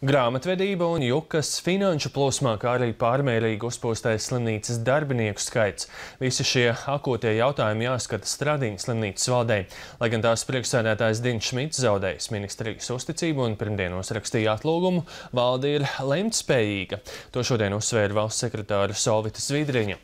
Grāmatvedība un jukas finanšu plūsmā, kā arī pārmērīgi uzpūstais slimnīcas darbinieku skaits. Visi šie akūtie jautājumi jāskata Stradiņas slimnīcas valdē. Lai gan tās priekšsēdētājs Diņš Šmits zaudējis ministrijas uzticību un pirmdienos rakstīja atlūgumu, valde ir lemtspējīga. To šodien uzsvēra valsts sekretāra Solvita Zvidriņa.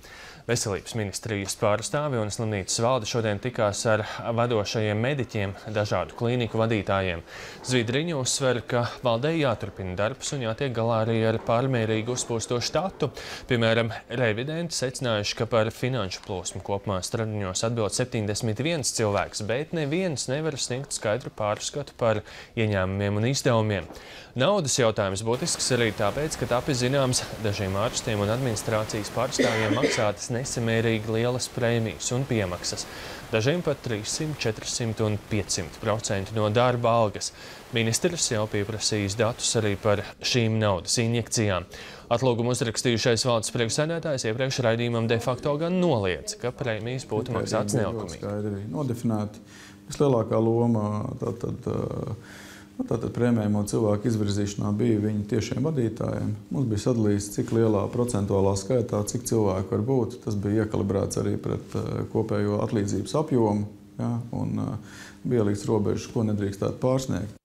Veselības ministrijas pārstāvi un slimnīcas valde šodien tikās ar vadošajiem mediķiem, dažādu klīniku vadītājiem. Zvidriņa uzsver, ka valdē jāturpina darbs un jātiek galā arī ar pārmērīgu uzpūsto štatu. Piemēram, revidenti secinājuši, ka par finanšu plosmu kopumā stradiņos atbild 71 cilvēks, bet neviens nevar sniegt skaidru pārskatu par ieņēmumiem un izdevumiem. Naudas jautājums būtisks arī tāpēc, ka tāpēc zināms dažiem ārstiem un administrācijas pārstāvjiem maksātas nesamērīgi lielas prēmijas un piemaksas. Dažiem pat 300, 400 un 500 procenti no darba algas. Ministrs jau pieprasījis datus arī par šīm naudas injekcijām. Atlūgumu uzrakstījušais valdes priekšsēdētājs iepriekš raidījumam de facto gan noliedz, ka prēmijas būtu maksātas neaukumīgi. Nodefināti vislielākā loma tātad. Uh, Nu, tātad prēmējumu cilvēku izvirzīšanā bija viņu tiešiem vadītājiem. Mums bija sadalīts, cik lielā procentuālā skaitā, cik cilvēku var būt. Tas bija iekalibrēts arī pret uh, kopējo atlīdzības apjomu. Ja, un uh, bija līdz robežas, ko nedrīkstētu pārsniegt.